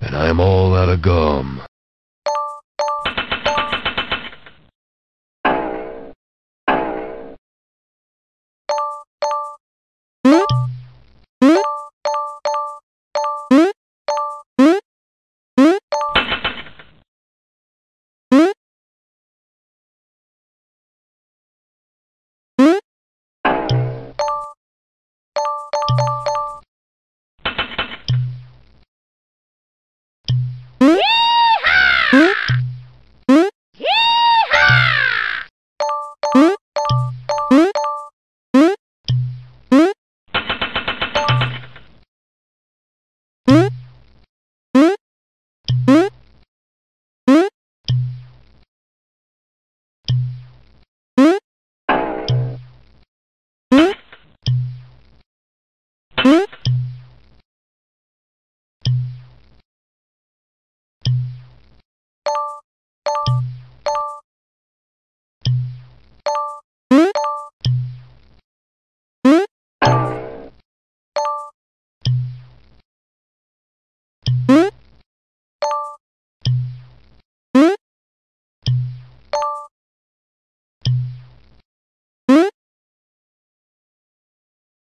and I'm all out of gum.